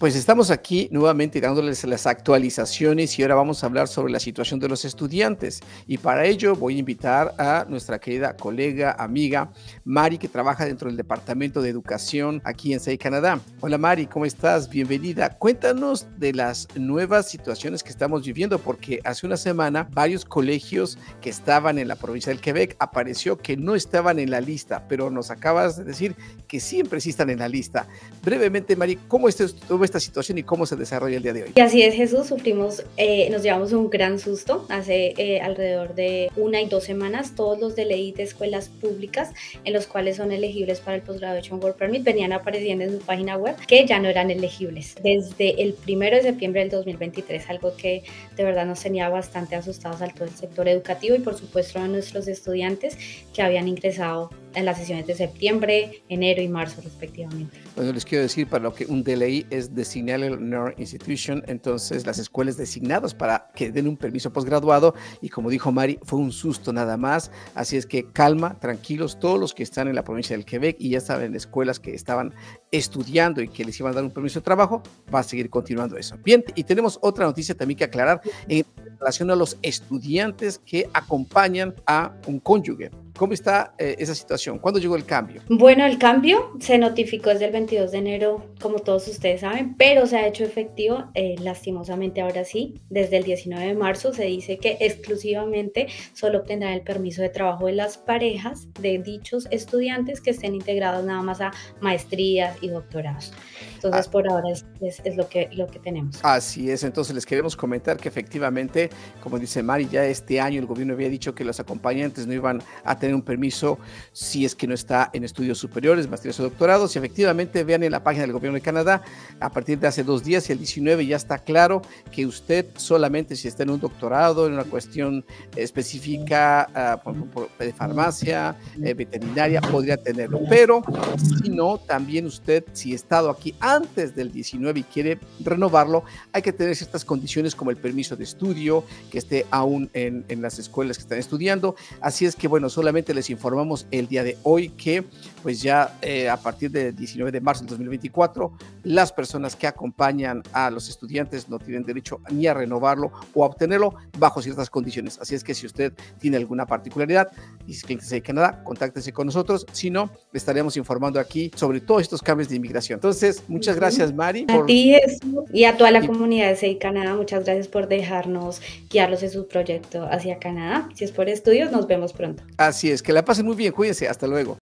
Pues estamos aquí nuevamente dándoles las actualizaciones y ahora vamos a hablar sobre la situación de los estudiantes. Y para ello voy a invitar a nuestra querida colega, amiga, Mari, que trabaja dentro del Departamento de Educación aquí en SEI, Canadá. Hola Mari, ¿cómo estás? Bienvenida. Cuéntanos de las nuevas situaciones que estamos viviendo, porque hace una semana varios colegios que estaban en la provincia del Quebec apareció que no estaban en la lista, pero nos acabas de decir que siempre sí están en la lista. Brevemente, Mari, ¿cómo estuvo esta situación y cómo se desarrolla el día de hoy. Y así es, Jesús, sufrimos, eh, nos llevamos un gran susto hace eh, alrededor de una y dos semanas. Todos los de ley de escuelas públicas en los cuales son elegibles para el Postgraduation Work Permit venían apareciendo en su página web que ya no eran elegibles desde el primero de septiembre del 2023, algo que de verdad nos tenía bastante asustados al todo el sector educativo y por supuesto a nuestros estudiantes que habían ingresado en las sesiones de septiembre, enero y marzo respectivamente. Bueno, les quiero decir para lo que un DLI es Designated Learning Institution, entonces las escuelas designadas para que den un permiso posgraduado y como dijo Mari, fue un susto nada más, así es que calma, tranquilos, todos los que están en la provincia del Quebec y ya estaban en escuelas que estaban estudiando y que les iban a dar un permiso de trabajo, va a seguir continuando eso. Bien, y tenemos otra noticia también que aclarar en relación a los estudiantes que acompañan a un cónyuge. ¿Cómo está eh, esa situación? ¿Cuándo llegó el cambio? Bueno, el cambio se notificó desde el 22 de enero, como todos ustedes saben, pero se ha hecho efectivo eh, lastimosamente ahora sí. Desde el 19 de marzo se dice que exclusivamente solo obtendrán el permiso de trabajo de las parejas de dichos estudiantes que estén integrados nada más a maestrías y doctorados. Entonces, ah. por ahora es, es, lo, que, lo que tenemos. Así es, entonces les queremos comentar que efectivamente, como dice Mari, ya este año el gobierno había dicho que los acompañantes no iban a tener un permiso si es que no está en estudios superiores, maestrías o doctorados. Y efectivamente, vean en la página del gobierno de Canadá, a partir de hace dos días y el 19 ya está claro que usted solamente si está en un doctorado, en una cuestión específica ah, de farmacia, eh, veterinaria, podría tenerlo. Pero si no, también usted, si ha estado aquí antes del 19 y quiere renovarlo, hay que tener ciertas condiciones como el permiso de estudio, que esté aún en, en las escuelas que están estudiando. Así es que, bueno, solamente les informamos el día de hoy que pues ya eh, a partir del 19 de marzo del 2024 las personas que acompañan a los estudiantes no tienen derecho ni a renovarlo o a obtenerlo bajo ciertas condiciones. Así es que si usted tiene alguna particularidad y cliente de Canadá, contáctese con nosotros. Si no, le estaremos informando aquí sobre todos estos cambios de inmigración. Entonces, muchas gracias, Mari. A ti y a toda la comunidad de SEI Canadá, muchas gracias por dejarnos guiarlos en su proyecto hacia Canadá. Si es por estudios, nos vemos pronto. Así es, que la pasen muy bien, cuídense, hasta luego.